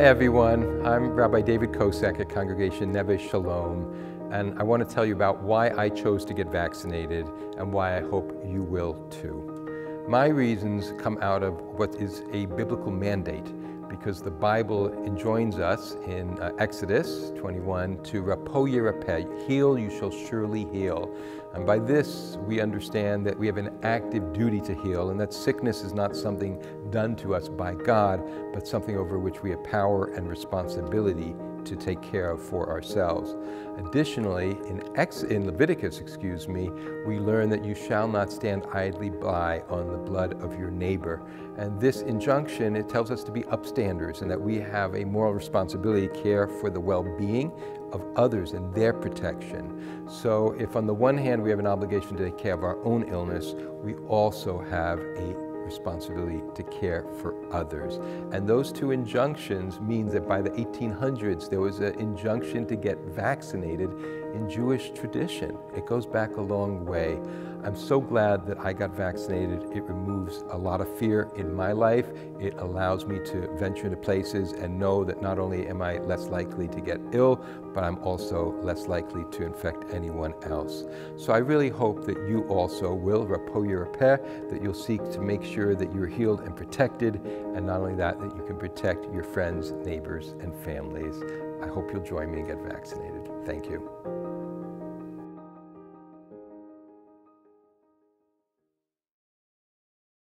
Hi everyone, I'm Rabbi David Kosak at Congregation Neveh Shalom, and I want to tell you about why I chose to get vaccinated and why I hope you will too. My reasons come out of what is a biblical mandate because the Bible enjoins us in uh, Exodus 21 to rapo yerapeh, heal you shall surely heal. And by this we understand that we have an active duty to heal and that sickness is not something done to us by God, but something over which we have power and responsibility to take care of for ourselves. Additionally, in, Ex in Leviticus, excuse me, we learn that you shall not stand idly by on the blood of your neighbor. And this injunction, it tells us to be upstanders and that we have a moral responsibility to care for the well-being of others and their protection. So if on the one hand we have an obligation to take care of our own illness, we also have a responsibility to care for others. And those two injunctions mean that by the 1800s, there was an injunction to get vaccinated in Jewish tradition. It goes back a long way. I'm so glad that I got vaccinated. It removes a lot of fear in my life. It allows me to venture into places and know that not only am I less likely to get ill, but I'm also less likely to infect anyone else. So I really hope that you also will rapo yerapeh, that you'll seek to make sure that you're healed and protected, and not only that, that you can protect your friends, neighbors, and families. I hope you'll join me and get vaccinated. Thank you.